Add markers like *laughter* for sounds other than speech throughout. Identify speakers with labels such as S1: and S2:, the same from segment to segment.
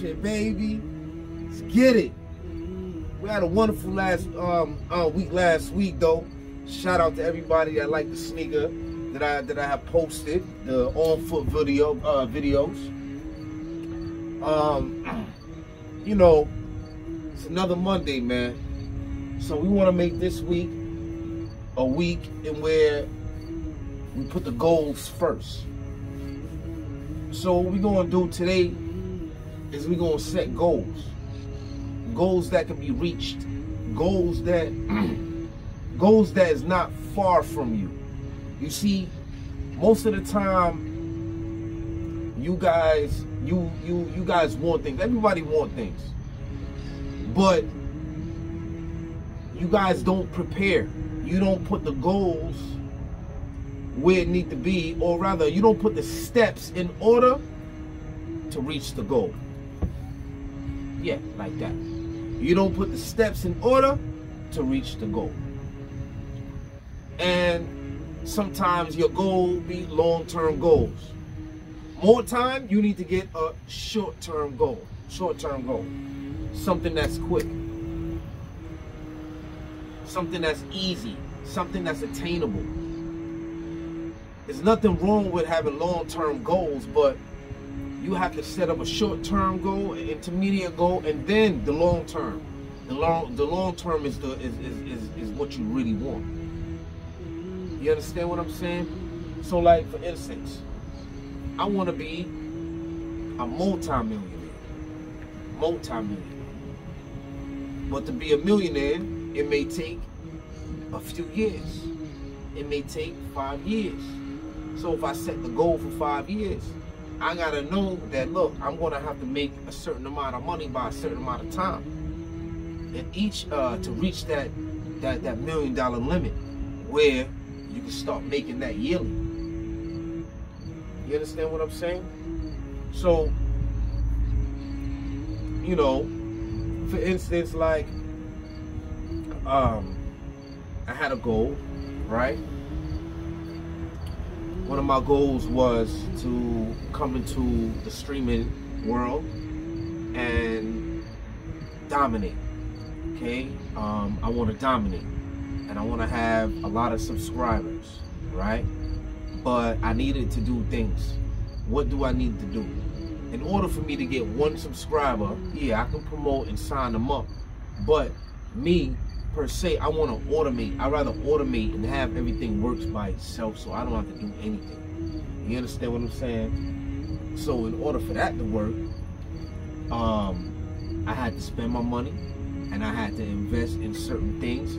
S1: motivation, baby. Let's get it. We had a wonderful last um uh, week last week though. Shout out to everybody that liked the sneaker that I that I have posted, the on foot video uh videos. Um *clears throat* you know, it's another Monday, man. So we want to make this week a week in where we put the goals first. So what we're gonna do today is we're gonna set goals. Goals that can be reached. Goals that *clears throat* goals that is not far from you. You see, most of the time, you guys, you you you guys want things. Everybody want things. But you guys don't prepare. You don't put the goals where it need to be, or rather, you don't put the steps in order to reach the goal. Yeah, like that. You don't put the steps in order to reach the goal. And sometimes your goal be long-term goals. More time, you need to get a short-term goal. Short-term goal. Something that's quick. Something that's easy. Something that's attainable. There's nothing wrong with having long-term goals, but you have to set up a short-term goal, an intermediate goal, and then the long term. The long the long term is the is, is, is, is what you really want. You understand what I'm saying? So like for instance, I want to be a multi-millionaire. Multi-millionaire. But to be a millionaire, it may take a few years. It may take five years. So if I set the goal for five years, I gotta know that look, I'm gonna have to make a certain amount of money by a certain amount of time. And each uh, to reach that that that million dollar limit where you can start making that yearly. You understand what I'm saying? So, you know, for instance, like um I had a goal, right? One of my goals was to come into the streaming world and dominate. Okay, um, I want to dominate, and I want to have a lot of subscribers, right? But I needed to do things. What do I need to do? In order for me to get one subscriber, yeah, I can promote and sign them up. But me, per se. I want to automate. I rather automate and have everything works by itself, so I don't have to do anything. You understand what I'm saying? So in order for that to work, um, I had to spend my money, and I had to invest in certain things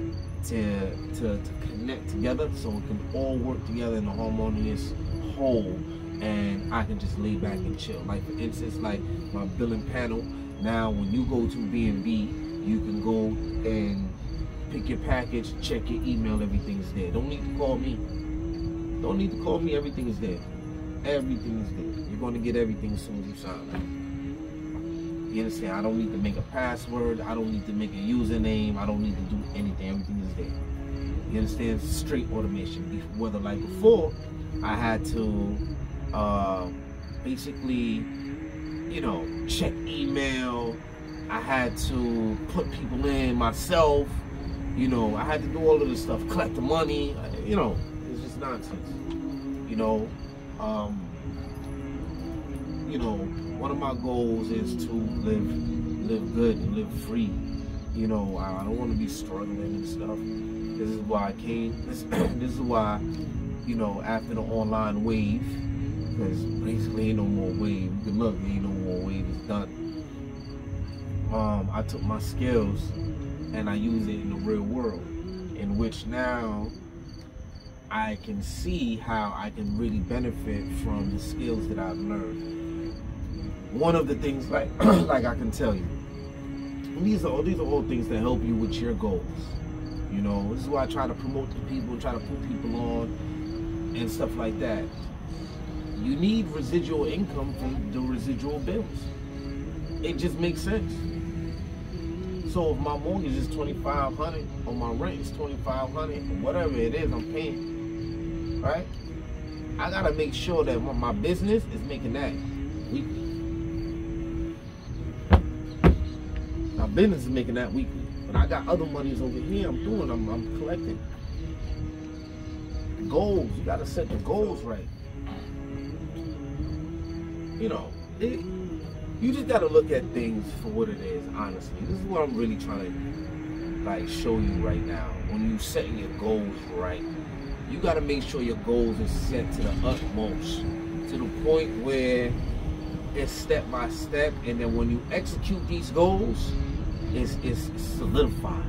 S1: to to, to connect together, so it can all work together in a harmonious whole. And I can just lay back and chill. Like for instance, like my billing panel. Now, when you go to B&B, you can go and pick your package, check your email, everything's there. Don't need to call me. Don't need to call me, everything is there. Everything is there. You're going to get everything as soon as you sign up. You understand? I don't need to make a password. I don't need to make a username. I don't need to do anything. Everything is there. You understand? Straight automation. Whether like before, I had to uh, basically, you know, check email. I had to put people in myself. You know, I had to do all of this stuff, collect the money. You know, it's just nonsense. You know, um, you know, one of my goals is to live, live good and live free. You know, I don't want to be struggling and stuff. This is why I came. This, *clears throat* this is why, you know, after the online wave, because basically ain't no more wave. Good luck, ain't no more wave. It's done. Um, I took my skills and I use it in the real world, in which now I can see how I can really benefit from the skills that I've learned. One of the things, like *clears throat* like I can tell you, these are all these are all things that help you with your goals. You know, this is why I try to promote to people, try to put people on, and stuff like that. You need residual income from the residual bills. It just makes sense. So if my mortgage is twenty five hundred or my rent is twenty five hundred whatever it is I'm paying, right? I gotta make sure that my business is making that weekly. My business is making that weekly, but I got other monies over here. I'm doing. I'm, I'm collecting. Goals. You gotta set the goals right. You know, it, you just gotta look at things for what it is. Honestly, this is what I'm really trying to like show you right now. When you setting your goals right you got to make sure your goals are set to the utmost, to the point where it's step by step, and then when you execute these goals, it's, it's solidified.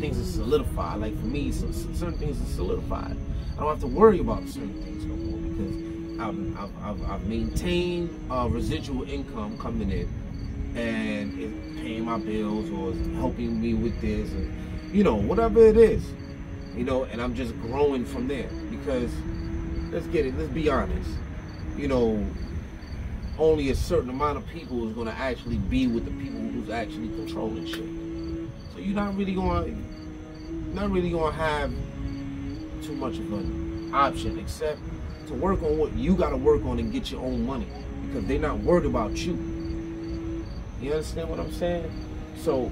S1: Things are solidified. Like for me, certain things are solidified. I don't have to worry about certain things no more because I've, I've, I've, maintained a residual income coming in and it's paying my bills or helping me with this, and you know, whatever it is you know, and I'm just growing from there because let's get it, let's be honest, you know, only a certain amount of people is going to actually be with the people who's actually controlling shit. So you're not really going, not really going to have too much of an option except to work on what you got to work on and get your own money because they're not worried about you. You understand what I'm saying? So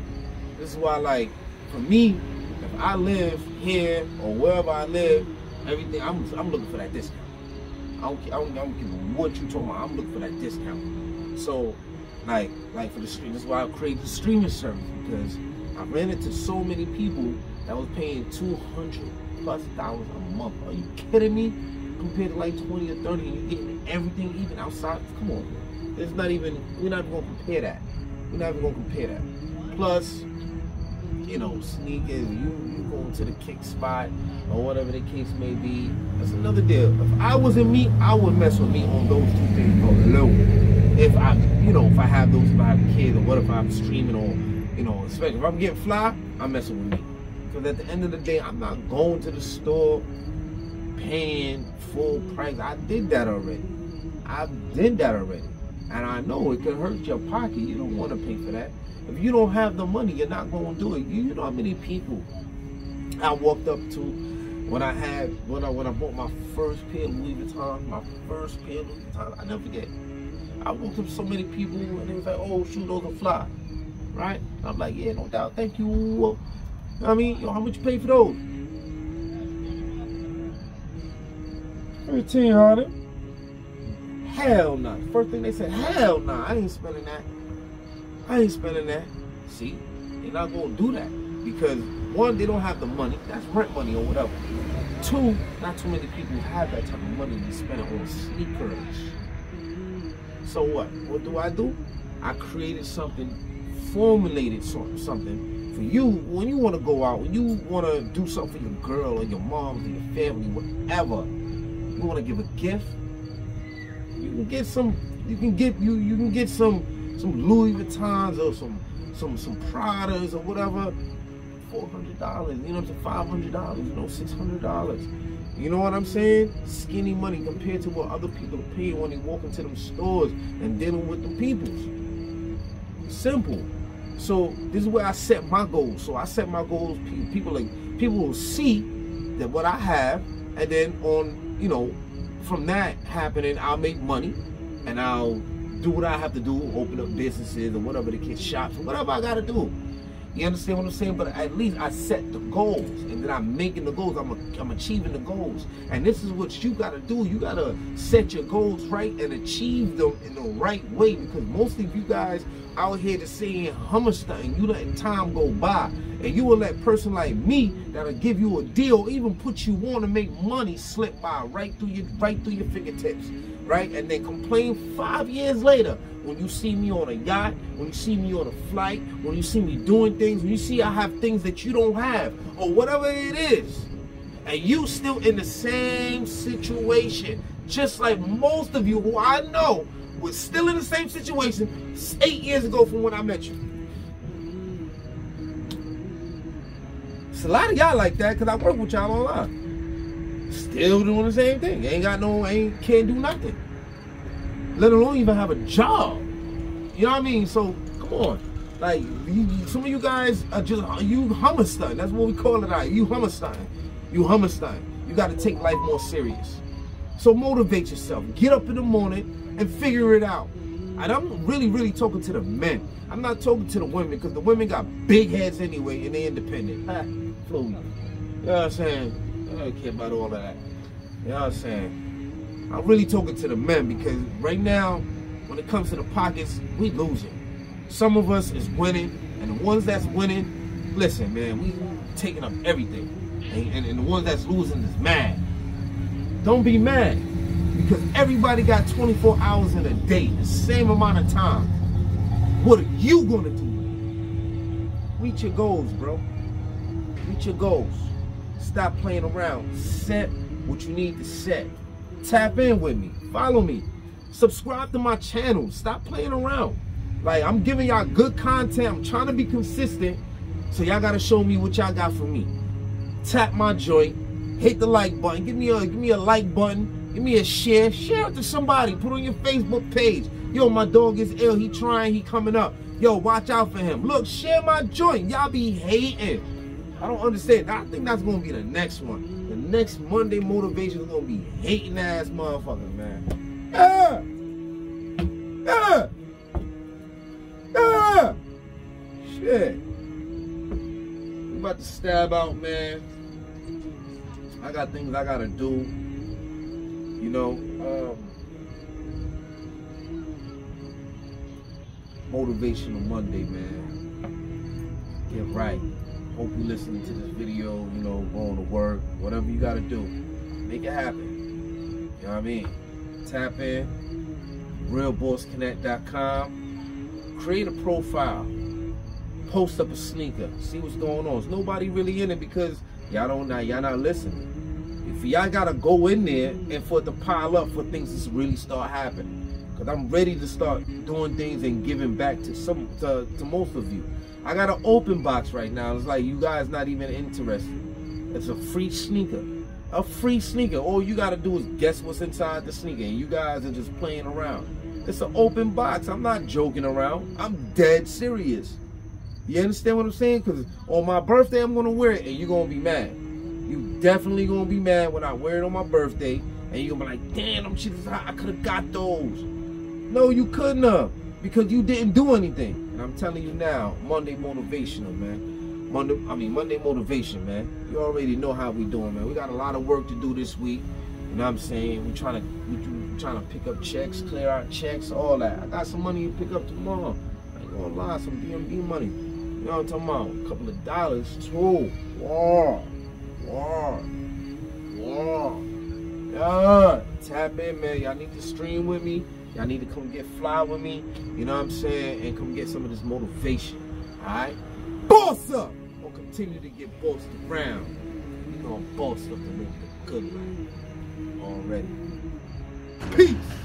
S1: this is why, like, for me, if I live here or wherever I live, everything I'm I'm looking for that discount. I don't, I don't, I don't care what you talking about. I'm looking for that discount. So, like, like for the stream, that's why I created the streaming service because I ran into so many people that was paying 200 plus dollars a month. Are you kidding me? Compared to like 20 or 30, and you're getting everything even outside. Come on, it's not even. We're not even gonna compare that. We're not even gonna compare that. Plus, you know, sneakers, you, you going to the kick spot or whatever the case may be. That's another deal. If I was in me, I would mess with me on those two things alone. If I, you know, if I have those, if I have kids, or what if I'm streaming on, you know, especially if I'm getting fly, I'm messing with me. Because at the end of the day, I'm not going to the store paying full price. I did that already. I did that already. And I know it could hurt your pocket. You don't want to pay for that. If you don't have the money, you're not going to do it. You, know how many people I walked up to when I had when I when I bought my first pair of Louis Vuitton, my first pair of Louis Vuitton. I never forget. I walked up to so many people and they was like, "Oh, shoot, those are fly," right? I'm like, "Yeah, no doubt, thank you." I mean, yo, how much you pay for those? Fifteen hundred. Hell no. Nah. First thing they said, hell no, nah, I ain't spending that. I ain't spending that. See, they're not gonna do that because one, they don't have the money. That's rent money or whatever. Two, not too many people have that type of money to spend on sneakers. So what? What do I do? I created something, formulated something for you when you want to go out, when you want to do something for your girl or your mom or your family, whatever. You want to give a gift. You can get some. You can get you. You can get some some Louis Vuittons or some some some Pradas or whatever. Four hundred dollars, you know, to five hundred dollars, you know, six hundred dollars. You know what I'm saying? Skinny money compared to what other people are paying when they walk into them stores and dealing with the people. Simple. So this is where I set my goals. So I set my goals. People like people will see that what I have, and then on you know, from that happening, I'll make money, and I'll do what I have to do, open up businesses or whatever the kids shops whatever I gotta do. You understand what I'm saying? But at least I set the goals, and then I'm making the goals. I'm, a, I'm achieving the goals, and this is what you gotta do. You gotta set your goals right and achieve them in the right way. Because most of you guys out here just saying hummer stuff, and you letting time go by, and you will let person like me that'll give you a deal, even put you on to make money, slip by right through your right through your fingertips right? And then complain five years later when you see me on a yacht, when you see me on a flight, when you see me doing things, when you see I have things that you don't have, or whatever it is, and you still in the same situation, just like most of you who I know was still in the same situation eight years ago from when I met you. It's a lot of y'all like that because I work with y'all online still doing the same thing. Ain't got no, ain't can't do nothing. Let alone even have a job. You know what I mean? So come on. Like you, some of you guys are just you Hummerstein. That's what we call it out. You Hummerstein. You Hummerstein. You got to take life more serious. So motivate yourself. Get up in the morning and figure it out. And I'm really, really talking to the men. I'm not talking to the women because the women got big heads anyway and they independent. *laughs* Ha. You know what I'm saying? I don't care about all of that. You know what I'm saying? I'm really talking to the men because right now, when it comes to the pockets, we losing. Some of us is winning, and the ones that's winning, listen, man, we taking up everything. And, and, and the ones that's losing is mad. Don't be mad because everybody got 24 hours in a day, the same amount of time. What are you gonna do? Reach your goals, bro. Reach your goals. Stop playing around. Set what you need to set. Tap in with me. Follow me. Subscribe to my channel. Stop playing around. Like I'm giving y'all good content. I'm trying to be consistent. So y'all gotta show me what y'all got for me. Tap my joint. Hit the like button. Give me a give me a like button. Give me a share. Share it to somebody. Put on your Facebook page. Yo, my dog is ill. He trying. He coming up. Yo, watch out for him. Look, share my joint. Y'all be hating. I don't understand. I think that's gonna be the next one. Next Monday motivation is gonna be hating ass motherfuckers, man. Ah! Ah! Ah! Shit. I'm about to stab out, man. I got things I gotta do. You know, um, motivational Monday, man. Get right. Hope you listening to this video, you know, going to work, whatever you gotta do. Make it happen. You know what I mean? Tap in, realbossconnect.com, create a profile, post up a sneaker, see what's going on. There's nobody really in it because y'all don't now y'all not listening. If y'all gotta go in there and for it to pile up for things to really start happening. Cause I'm ready to start doing things and giving back to some to, to most of you. I got an open box right now. It's like you guys not even interested. It's a free sneaker. A free sneaker. All you gotta do is guess what's inside the sneaker. And you guys are just playing around. It's an open box. I'm not joking around. I'm dead serious. You understand what I'm saying? Because on my birthday, I'm going to wear it and you're going to be mad. You definitely going to be mad when I wear it on my birthday and you're going to be like, damn, them shit I could have got those. No, you couldn't have because you didn't do anything. And I'm telling you now, Monday motivational, man. Monday, I mean Monday motivation, man. You already know how we doing, man. We got a lot of work to do this week. You know what I'm saying? We're trying to we trying to pick up checks, clear our checks, all that. I got some money to pick up tomorrow. I ain't gonna lie, some BNB money. You know what I'm talking about? A couple of dollars too. War. War. War. Yeah. Tap in, man. Y'all need to stream with me. Y'all need to come get fly with me, you know what I'm saying, and come get some of this motivation, all right? boss up or continue to get bossed around, you're gonna boss up and make the good life already. Peace!